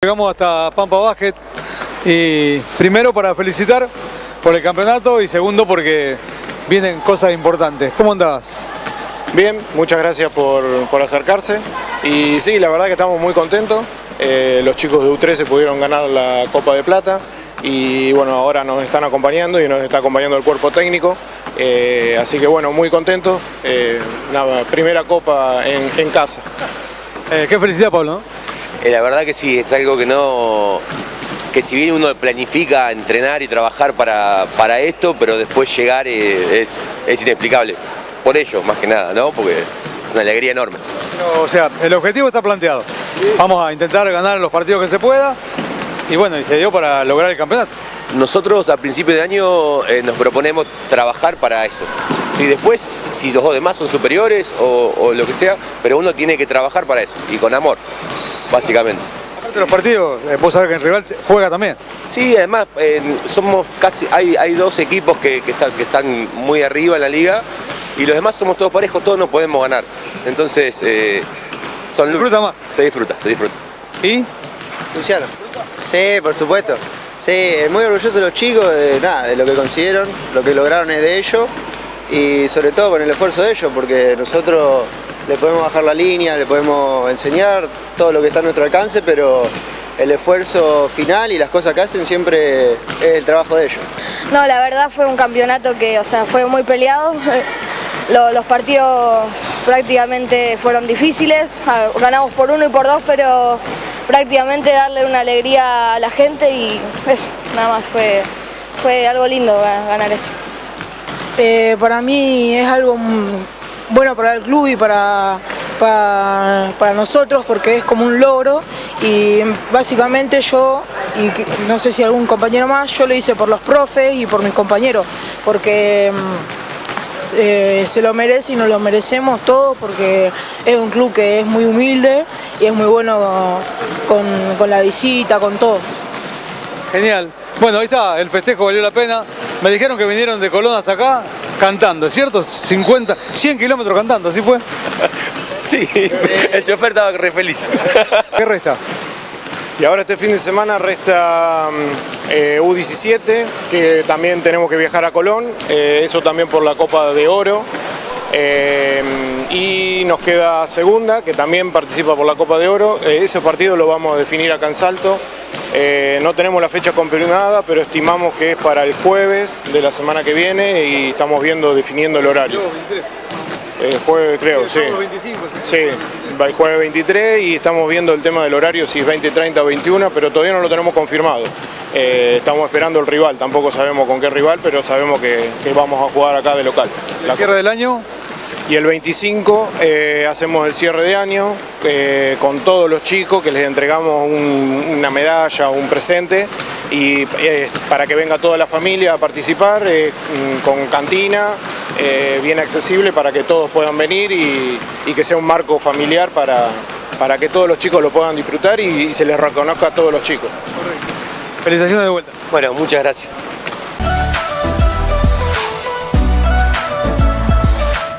Llegamos hasta Pampa Basket y primero para felicitar por el campeonato y segundo porque vienen cosas importantes. ¿Cómo andás? Bien, muchas gracias por, por acercarse y sí, la verdad que estamos muy contentos. Eh, los chicos de U13 pudieron ganar la Copa de Plata y bueno, ahora nos están acompañando y nos está acompañando el cuerpo técnico. Eh, así que bueno, muy contentos. Eh, una primera Copa en, en casa. Eh, qué felicidad, Pablo. Eh, la verdad que sí, es algo que no. que si bien uno planifica entrenar y trabajar para, para esto, pero después llegar eh, es, es inexplicable. Por ello, más que nada, ¿no? Porque es una alegría enorme. Pero, o sea, el objetivo está planteado. Vamos a intentar ganar los partidos que se pueda y bueno, y se dio para lograr el campeonato. Nosotros a principio de año eh, nos proponemos trabajar para eso. Y después, si los demás son superiores o, o lo que sea, pero uno tiene que trabajar para eso y con amor, básicamente. Aparte de los partidos, eh, vos sabés que el rival juega también. Sí, además eh, somos casi, hay, hay dos equipos que, que están, que están muy arriba en la liga y los demás somos todos parejos, todos nos podemos ganar. Entonces, eh, son Disfruta más. Se disfruta, se disfruta. ¿Y? Luciano. Sí, por supuesto. Sí, muy orgulloso de los chicos de nada, de lo que consiguieron, lo que lograron es de ellos y sobre todo con el esfuerzo de ellos, porque nosotros le podemos bajar la línea, le podemos enseñar todo lo que está a nuestro alcance, pero el esfuerzo final y las cosas que hacen siempre es el trabajo de ellos. No, la verdad fue un campeonato que, o sea, fue muy peleado. Lo- Los partidos prácticamente fueron difíciles, Ah, ganamos por uno y por dos, pero prácticamente darle una alegría a la gente y eso, nada más fue, fue algo lindo ga- ganar esto. Eh, para mí es algo mm, bueno para el club y para, para, nosotros porque es como un logro y básicamente yo, y no sé si algún compañero más, yo lo hice por los profes y por mis compañeros porque mm, eh, se lo merece y nos lo merecemos todos porque es un club que es muy humilde y es muy bueno con, con la visita, con todo. Genial. Bueno, ahí está, el festejo valió la pena. Me dijeron que vinieron de Colón hasta acá cantando, ¿es cierto? 50, 100 kilómetros cantando, ¿así fue? Sí, el chofer estaba re feliz. ¿Qué resta? Y ahora este fin de semana resta mm, eh, U17, que también tenemos que viajar a Colón, eh, eso también por la Copa de Oro. Eh, y nos queda segunda, que también participa por la Copa de Oro. Eh, ese partido lo vamos a definir acá en Salto. Eh, no tenemos la fecha confirmada, pero estimamos que es para el jueves de la semana que viene y estamos viendo, definiendo el horario. Eh, jueves, creo, sí. Sí, va el jueves 23 y estamos viendo el tema del horario, si es 20, 30 o 21, pero todavía no lo tenemos confirmado. Eh, estamos esperando el rival, tampoco sabemos con qué rival, pero sabemos que, que vamos a jugar acá de local. El cierre del año, Y el 25 eh, hacemos el cierre de año eh, con todos los chicos que les entregamos un- una medalla, un presente y eh, para que venga toda la familia a participar con cantina, eh, bien accesible para que todos puedan venir y, y que sea un marco familiar para, para que todos los chicos lo puedan disfrutar y, y se les reconozca a todos los chicos. felicitaciones de vuelta. Bueno, muchas gracias.